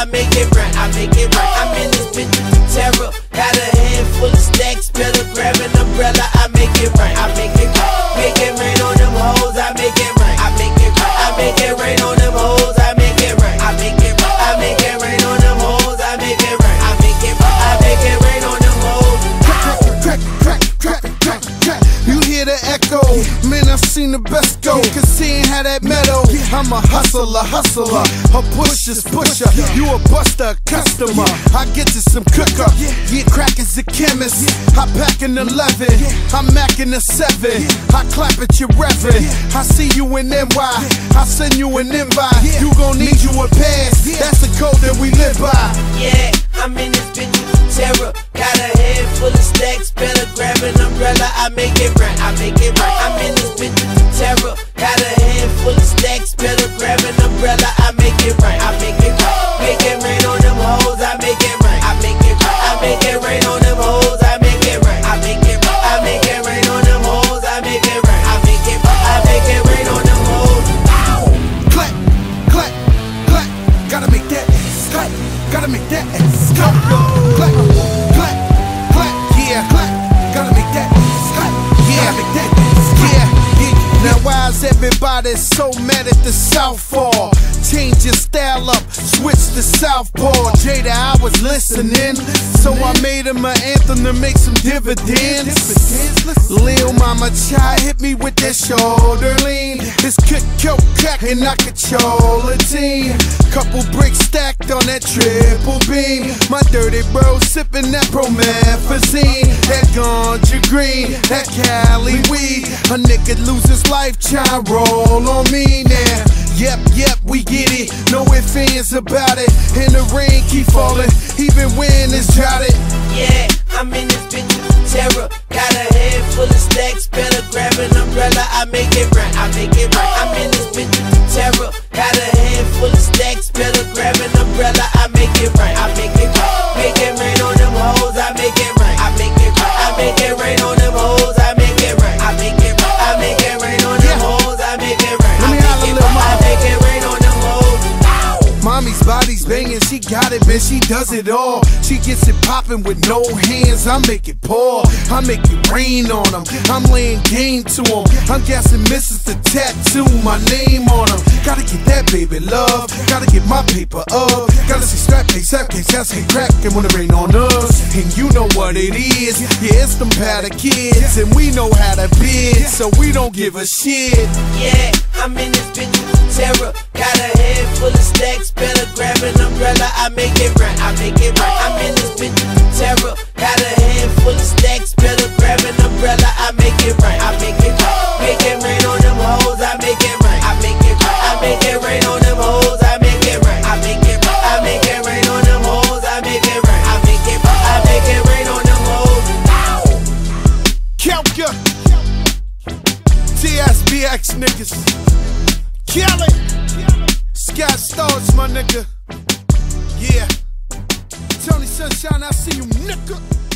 I make it right, I make it right. I'm in this bitch with the terror. Got a handful of stacks, better grab an umbrella. I make it right, I make it right. Make it rain on them hoes, I make it right, I make it right. I make it rain on them hoes, I make it right, I make it right. I make it rain on them hoes, I make it right, I make it right. I make it rain on them hoes. Crack, crack, crack, crack, crack, crack. You hear the echo? Man, I've seen the best I'm a hustler, hustler, a pusher's pusher. You a buster, customer. I get to some cooker. Yeah, crack is a chemist. I pack an 11. I'm macking a 7. I clap at your reverend. I see you in NY. I send you an invite. You gon' need you a pass. That's the code that we live by. Yeah, I'm in this bitch with terror. Got a head full of stacks. Better grab an umbrella. I make it right. I make it right. I'm in this bitch with terror. Got a Southpaw? Change your style up, switch to Southpaw. Jada, I was listening, so I made him an anthem to make some dividends. Lil Mama Chai hit me with that shoulder lean. This kick, coke, crack, and I control a team. Couple bricks stacked on that triple beam. My dirty bro sipping that promethazine. That ganja green, that Cali weed. A nigga lose his life, try roll on me now. Yep, yep, we get it. No ifs, ands about it. And the rain keep falling, even when it's droughted. Yeah, I'm in this bitch with terror. Got a head full of stacks. Better grab an umbrella. I make it right. I make it right. I'm in this bitch with terror. Got a head full of stacks. Better grab an umbrella. I make it right. She got it, man, she does it all. She gets it popping with no hands, I make it pour. I make it rain on them, I'm laying game to them. I'm guessing misses the tattoo, my name on them. Gotta get that baby love, gotta get my paper up. Gotta see strap case, strap case, that's ain't cracking when it rain on us. And you know what it is, yeah, it's them powder kids. And we know how to bid, so we don't give a shit. Yeah, I'm in this bitch with terror. Got a head full of stacks. Better. I make it right. I make it right. I'm in this bitch terror. Got a head full of stacks. Better grab an umbrella. I make it right. I make it right. Make it rain on them hoes. I make it right. I make it right. I make it rain on them hoes. I make it right. I make it right. I make it rain on them hoes. I make it right. I make it right. I make it rain on them hoes. Kelka. TSBX niggas. Kill it. Scott Storch, my nigga. Yeah. Tony Sunshine, I see you, nigga.